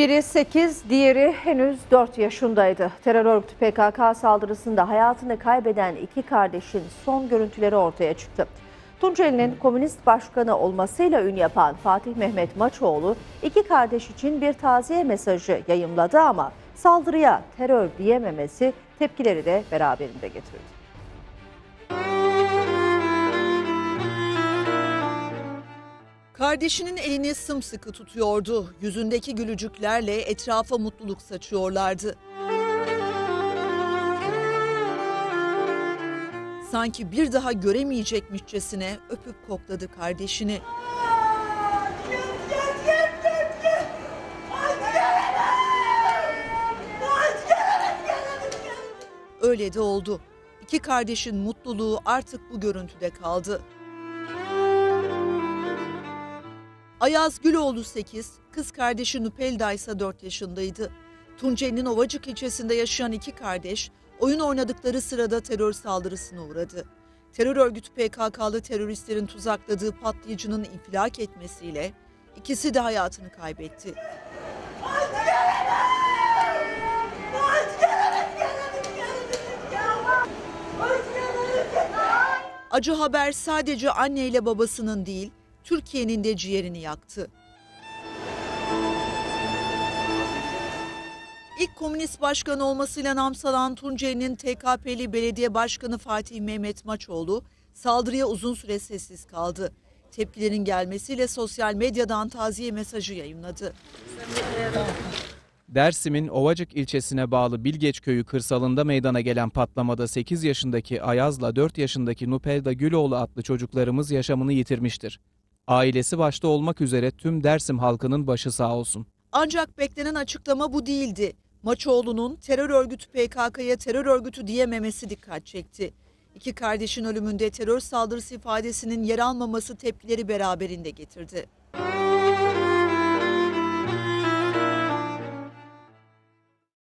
Biri 8, diğeri henüz 4 yaşındaydı. Terör örgütü PKK saldırısında hayatını kaybeden iki kardeşin son görüntüleri ortaya çıktı. Tunceli'nin komünist başkanı olmasıyla ün yapan Fatih Mehmet Maçoğlu iki kardeş için bir taziye mesajı yayımladı ama saldırıya terör diyememesi tepkileri de beraberinde getirdi. Kardeşinin elini sımsıkı tutuyordu. Yüzündeki gülücüklerle etrafa mutluluk saçıyorlardı. Sanki bir daha göremeyecekmişçesine öpüp kokladı kardeşini. Öyle de oldu. İki kardeşin mutluluğu artık bu görüntüde kaldı. Ayaz Güloğlu 8, kız kardeşi Nupelda ise 4 yaşındaydı. Tunceli'nin Ovacık ilçesinde yaşayan iki kardeş oyun oynadıkları sırada terör saldırısına uğradı. Terör örgütü PKK'lı teröristlerin tuzakladığı patlayıcının infilak etmesiyle ikisi de hayatını kaybetti. Acı haber sadece anne ile babasının değil, Türkiye'nin de ciğerini yaktı. İlk komünist başkan olmasıyla nam salan Tunceli'nin TKP'li belediye başkanı Fatih Mehmet Maçoğlu saldırıya uzun süre sessiz kaldı. Tepkilerin gelmesiyle sosyal medyadan taziye mesajı yayınladı. Dersim'in Ovacık ilçesine bağlı Bilgeç köyü kırsalında meydana gelen patlamada 8 yaşındaki Ayaz'la 4 yaşındaki Nupelda Güloğlu adlı çocuklarımız yaşamını yitirmiştir. Ailesi başta olmak üzere tüm Dersim halkının başı sağ olsun. Ancak beklenen açıklama bu değildi. Maçoğlu'nun terör örgütü PKK'ya terör örgütü diyememesi dikkat çekti. İki kardeşin ölümünde terör saldırısı ifadesinin yer almaması tepkileri beraberinde getirdi.